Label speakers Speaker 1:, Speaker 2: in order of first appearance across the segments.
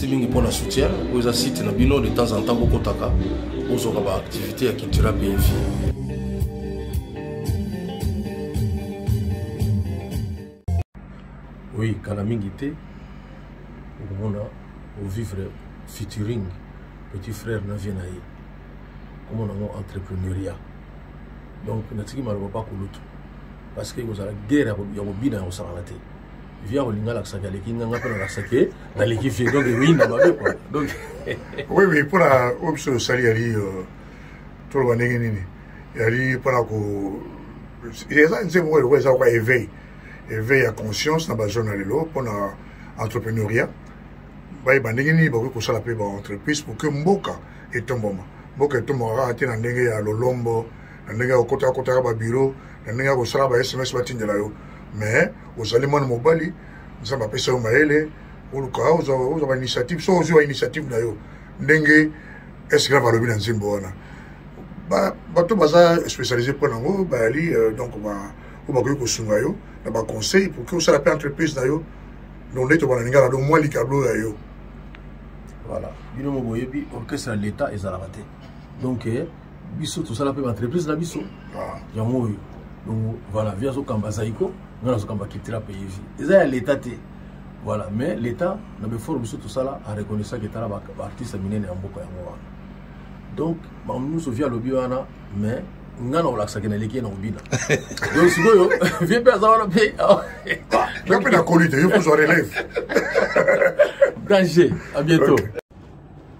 Speaker 1: merci mingi mpo na soutien oyo eza site na bino de temps en temps bokotaka bozwaka baactivité ya cultura bfi oui kala mingi te okomona ovivre featuring petit frère na vie na ye komona yango entrepreneuria donc natiki maloba bakulutu parce que ekozala guerre ya kobina ya kosakana te vie akolinga alakisaki aleki nga nga mpe nalakisaki ye naleki vie donc ekoyinda mabe kua donc
Speaker 2: oui oui mpo na oyo biso tosali yali euh, toloba ndenge nini yali mpo na ko eza nse moko eloko eza koka éveil éveil ya conscience na bazone ya lelo mpo na entrepreneuria bayeba ndenge nini bakoki kosala mpe baentreprise pour que mboka etomboma mboka etomboma kaka te na ndenge ya lolombo na ndenge ya kokota kotaka babiro na ndenge ya kosala ba sms batindela yo mais ozali mwana mobali nzambe apesa yo mayele oluka ozwa bainitiative so ozwi bainitiative na yo ndenge esgrave alobi na nzembo wana bato baza spécialise mpo nango bayali euh, donc oyo bakoki kosunga yo na baconseil pour ke osala mpe entreprise na yo donc nde tobana lingala donc mwa likablo ya yo
Speaker 1: voilà bino mo boyebi orchestre ya l'état ezalaka te donc eh, biso tosala mpe baentreprise na biso ah. yango oyo donc voilà vie azokamba zaiko ngai nazokamba kitira pays vie eza ya leta te voilà mais leta na befort biso tosala areconnaissant ke tala baartiste minene ya mboka yango wana donc bango nyonso vie alobi wana mais nga na olakisaki na eleki ye na kobina donc sikoyo vie mpe aza wana mpe
Speaker 2: ah, yo mpe nakoli te yo kozwa relève
Speaker 1: danger à bientôt okay.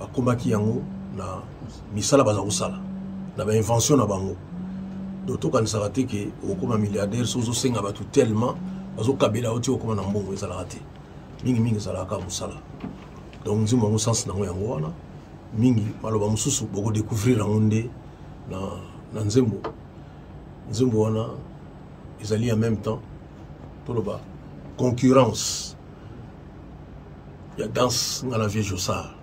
Speaker 1: bakomaki yango na misala baza kosala na bainvention na bango donc tokanisaka te ke okokoma milliardaire so ozosenga bato tellement bazokabela yo ti okoma na mbongo ezalaka te mingimingi ezalaka kaka mosala donc nzimbo yango sense nango yango wana mingi maloba mosusu bokodécouvrir yango nde na, na nzembo nzembo wana ezali en même temps toloba concurrence ya danse nga na vieux josar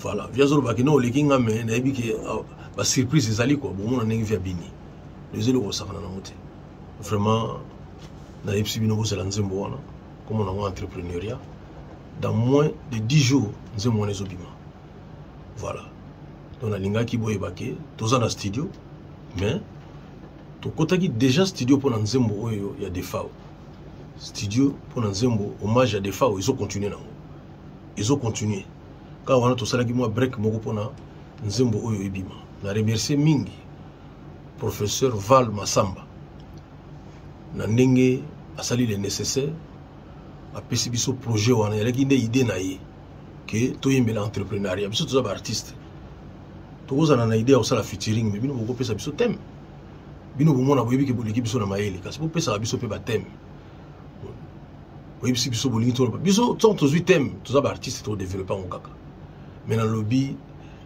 Speaker 1: voilà vieux azolobaki no oleki nga me nayebi ke ah, basurprise ezali kua bomona ndenge via bini eza eloko osakana nango te vraiment nayebisi bino bozala nzembo wana koma nango entrepreneuria dans moins de 10 jours nzembo wana ezobima voilà donc nalingaki boyeba ke toza na studio mais tokotaki déjà studio mpo na nzembo oyo ya defao studio mpo na nzembo hommage ya defao ezo continue nango ezo continue kaka wana tosalaki mwa break moko mpo na nzembo oyo ebima na remercie mingi professeur val masamba na ndenge asali le nécessaire apesi biso projet wana yalaki nde idée na ye ke toyembela entreprenariat biso toza baartiste tokozala na idée ya kosala featuring me bino bokopesa biso teme bino bomona boyebi ke boleki biso na mayele kasi bopesaka biso mpe bateme boyebisi biso bolingi toloba biso ntango tozwi teme toza baartiste todevelope yango kaka mai nalobi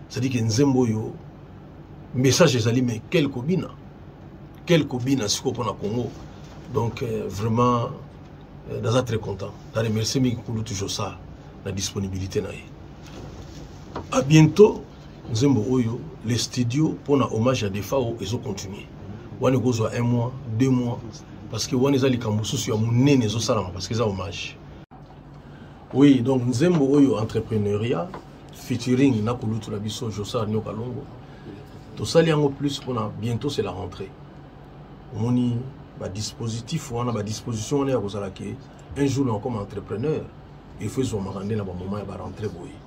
Speaker 1: cestadire ke nzembo oyo message ezali mai kel kobina kel kobina sikoyo mpo na congo donc euh, vraiment euh, naza très content na remercie mingi kulutu josa na disponibilité na ye à bientôt nzembo oyo le studio mpo na hommage ya defao ezo continuer wana ekozwa un mois deux mois parce que wana eza likambo mosusu ya monene ezosalama parce que eza hommage oui donc nzembo oyo entrepreneuria featuring na kulutu na biso josar nioka longo tosali yango plus mpona bientôt c'est la rentrée omoni badispositif wana badisposition wana ya kozala ke un jour na okoma entrepreneur il faut ezwamaka nde na bamoment ya barentrée boye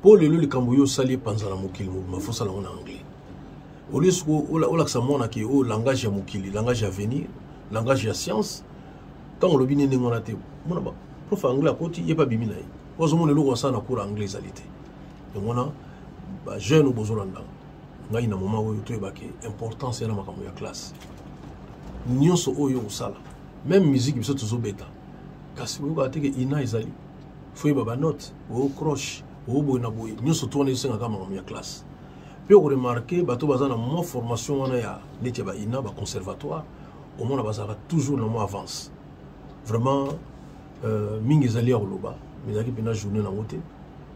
Speaker 1: mpo lelo likambo yo osali epanza na mokili mobima fo osala yango na anglais olie soko olakisa mwana ke oyo oh, langage ya mokili langage ya avenir langage ya science ntango olobi nini ndenge wana te mona prof anglais akoti ye mpe abimi na ye wazomona eloko asala na cours anglais ezali te yango wana bajeune bozolanda ngai na moma oyo toyebaki importance ya na makambo ya classe nyonso oyo osala meme musique biso tozobeta kasi oyokaka teke ina ezali foyeba banote o croche o boye na boye nyonso to wana esengaka makambo ya classe mpe okoremarke bato baza na mwa formation wana ya neti ya baina baconservatoire omona bazalaka toujours na mwa avance vraiment euh, mingi ezali ya koloba ezalaki mpena journée nango te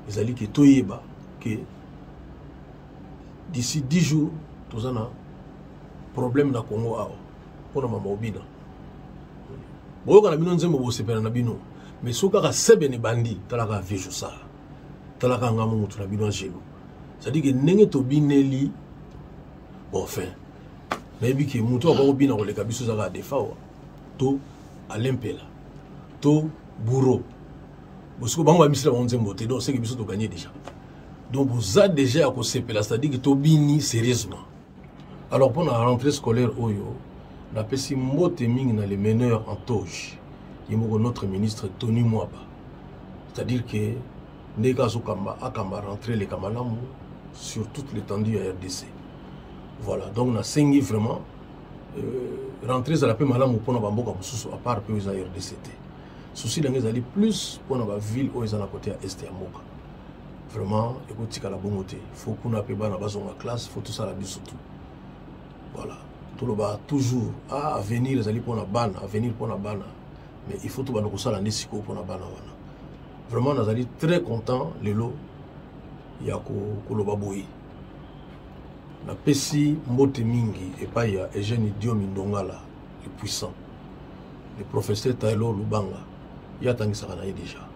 Speaker 1: ezali ke toyeba ke d'ici 10 jours toza na problème na congo awa mpo na mama obina boyoka na bino nzembo bosepela na bino mais soki kaka sebene bandi talaka vieux josala talaka ngambo motu na bino angelo cestadire ke ndenge tobineli enfin nayebi ke motu akoki kobina koleka biso eza kaka defawa to alempela to bouro bosiko bango bamisila bango nzembo te donc seke biso toganye déjà donc boza déjà ya kosepela cestadire ke tobini sérieusement alors mpo na rentrée scolaire oyo napesi mbote mingi na le meneur en toge ye moko notre ministre tony mwaba c'est-à-dire que ndenge azokamba akamba rentrée eleka malamu sur toute l'étendue ya rdc voilà donc nasengi vraiment euh, rentrée ezala mpe malamu mpo na bamboka mosusu apart mpe oyo eza rdc te souci na ngai ezali plus mpo na baville oyo eza na kote ya este ya mboka vraiment ekotikala bongo te fo kuna mpe bana bazonga classe fo tosala biso tu voilà toloba toujours ah, avenir ezali mpona bana avenir mpona bana mais il faut tobanda kosala nde sikoyo mpona bana wana vraiment nazali très content lelo ya koloba boye napesi mbote mingi epai ya eugène idiomi ndongala le puissant le professeur taylor lubanga ye atangisaka na ye déjà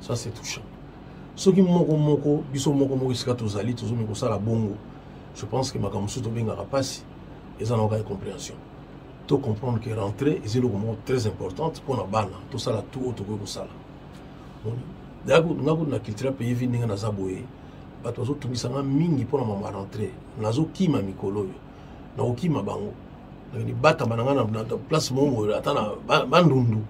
Speaker 1: ça c'est touchant soki moko moko biso moko moko esika tozali tozomi kosala bongo je pense que makambo mosusu tobengaka mpasi eza na oka incomprehension to comprendre que rentrée eza eloko moko très importante mpo na bana tosala tout oyo tokoki kosala nga kutu na culture pays vi ndenge naza boye bato bazotungisa nga mingi mpo na mama rentrée nazokima mikolo oyo nakokima bango batama na nga na place moko ata na bandundu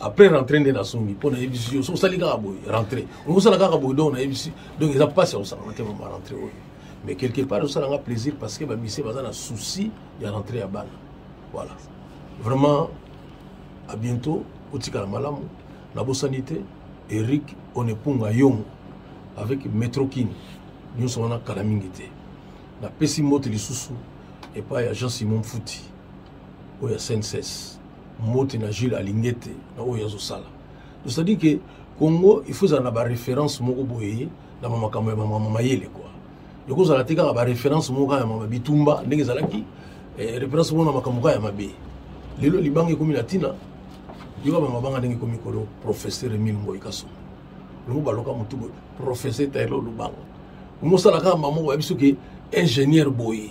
Speaker 1: après rentré nde nazongi mpo nayebisi yo soki osali kaka boye rentré okosala kaka boye donc nayebisi donc eza mpasi ya kosala te mama rentré oyo mais quelque part osala nga plaisir parce que bamise baza na souci ya rentré ya bana voilà vraiment à bientôt otikala malamu nabosani te eric onepunga yongo avec metro king nyonso wana kala mingi te napesi mbote lisusu epai ya jean simon mfuti oyo ya senses mbote na jules alingete na oyo azosala c'est-à-dire que congo il faut ezala na baréférence moko boye na bamakambo ya bamama mayele kua yoko ozala te kaka baréférence moko kaka ya mama bitumba ndenge ezalaki eh, référence moko na makambo kaka ya mabe lelo libanga ekomi na ntina yoka bamabanga ndenge ekomi kolo professeur emile ngoi kasongo longo baloka motu boye professeur tailo lubanga omosala kaka mama moko bayebi soki ingénieur boye